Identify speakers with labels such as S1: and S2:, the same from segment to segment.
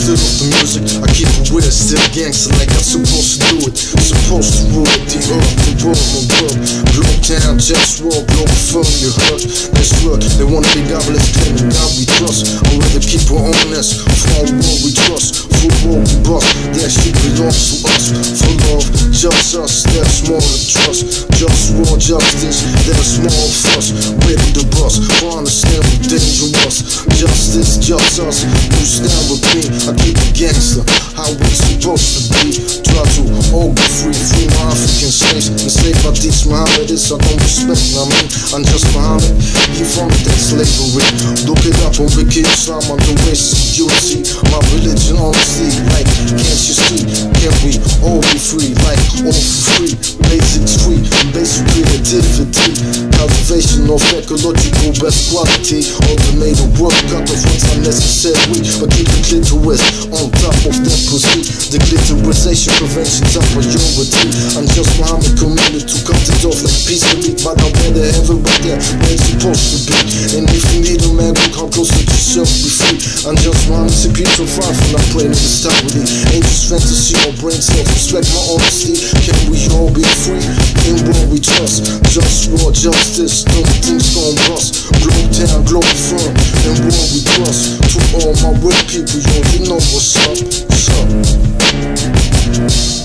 S1: still off the music. I keep it with it, still gangster like I'm supposed to do it. Supposed to rule the earth, the world, the world. Blow down, just walk, blow firm, you heard. That's what they wanna be godless, claiming God we trust. I'd keep it honest, for world we trust. For world we bust, that shit belongs to us. For love, just us, that's more than trust. Just war, justice, that's more of us. Ready to bust, for understand we dangerous. Justice, just us, you stand with me. I keep it gangster, how we supposed to be. Try to all be free, free my African slaves. Enslaved by these Mohammedists, I don't respect, I mean, I'm just Muhammad. He from that slavery. Look it up on Wiki Islam on the way security. My religion, honesty, like, can't you see? Can we all be free, like, all for free? Basics free, basic creativity. Cultivation of ecological best quality. Automated work, cut off what's unnecessary. But keep the clitoris on top of that pussy. The clitorisation prevention top priority. I'm just Muhammad commanded to cut it off like piece of meat. But I'm better heaven right there where it's supposed to be. You need a man, come close to yourself, be free. I'm just Muhammad, to so far from that plane of stability. Ain't just fantasy or brain cells. Respect my honesty. Can we all be free? In what we trust. Just war, justice. No things gon' bust. Glow down, glow firm. In what we trust. To all my real people, yo, you know what's up. What's up?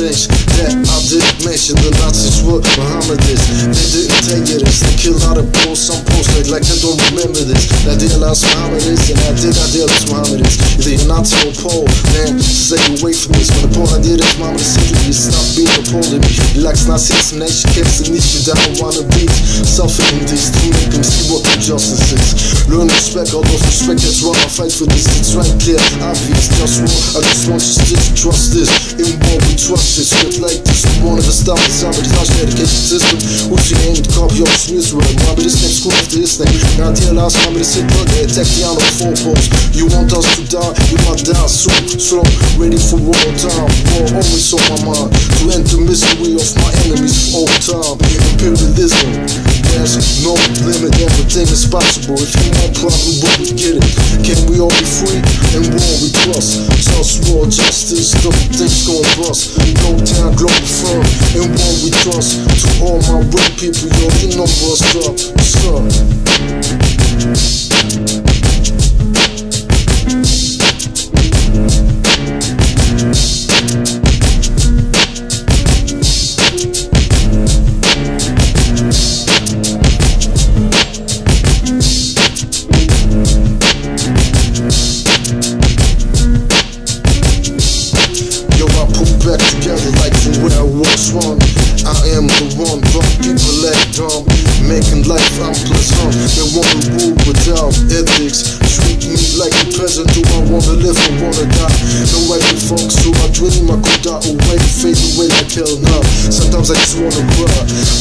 S1: Things that I didn't mention. The Nazis were Mohammedists. They didn't tell you this. They kill out of posts, some posts like, like I don't remember this. That they lost Mohammedists, and I did, I did lost Mohammedists. Either you're Nazi or Pole, man, stay away from this. When the Pole I did is Mohammed simply stop being a Pole to me. He likes Nazis, and she keeps the niche down wanna beat. Suffering this to make them see what the justice is. Learn respect, all those respect, that's why I fight for this. It's right clear, obvious, just war. I just want you to trust this. In war, we trust this. Shit like this, won't ever stop this. I'm a harsh dedication system. Who's your name? Of Smith's word. Mommy, this next school after this thing. Now, dear last mommy, this hit. They attack the on the four posts. You want us to die, you might die soon. So, ready for war time. War always on my mind. To end the misery of my enemies all time. Imperialism. There's no limit, everything is possible. If you want problem, we will get it. Can we all be free? And war we trust. Just war, justice, no things gon' bust. No time, global firm. And war we trust. To all my real people, you know what's up. What's up? Making life unpleasant. They wanna rule without ethics. A peasant. Do I wanna live or wanna die? No way to so I dream I could die away, fade away like hell now. Sometimes I just wanna cry,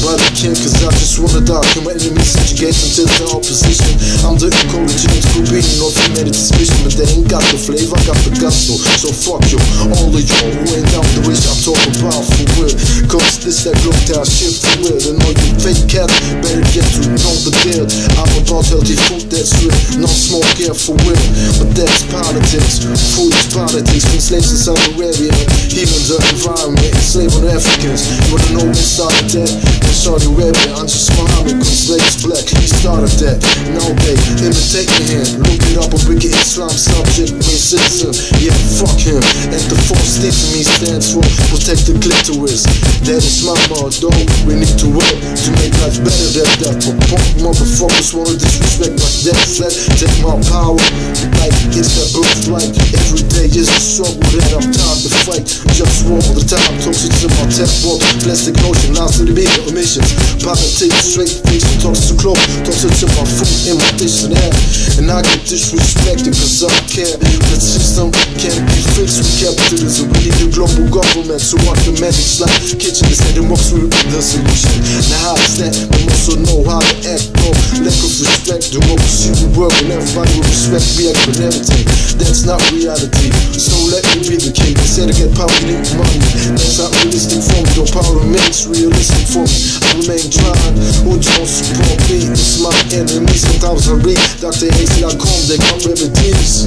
S1: but I can't cause I just wanna die. Can my enemies subjugate until the opposition? I'm the encoded James Corbin, no humanity suspicion, but they ain't got the flavor, I got the gusto. So fuck you, only who ain't down the wish I talk about for real. Cause this that look down shit for real. And all you fake cats better get to know the deal. I'm about healthy food that's real, no smoke air for real. But that's politics, food is politics. Been slaves in Saudi Arabia, healing the environment, enslaving Africans. You wanna know who started that? Saudi Arabia, just Muhammad, cause slaves black, he started that. Now they imitate here, look it up on Wiki Islam subject, mean citizen. Yeah, fuck him. And the four sticks in me stands for protect the clitoris. That is my motto. We need to work to make life better than that. But punk motherfuckers wanna disrespect my death. Let take my power. Like it's that birthright. Every day is a struggle that I'm tired to fight. Just all the time. Toxic to my world, plastic notion, now to the bigger Popping take straight face, toxic to close, toxic to my food in my dictionary. And I get disrespected cause I care. The system can't be fixed with capitalism. We need a global government so I can manage like kitchen instead of works with the solution. Now how is that? We also know how to act, no lack of respect. Democracy will work and everybody will respect, react with everything. That's not reality. So let me be the king. Instead of get power, need money. That's not realistic for me. Though power remains realistic for me. I remain. Who don't support me? It's my enemy. Sometimes I read Dr. Hasty.com. They come remedies.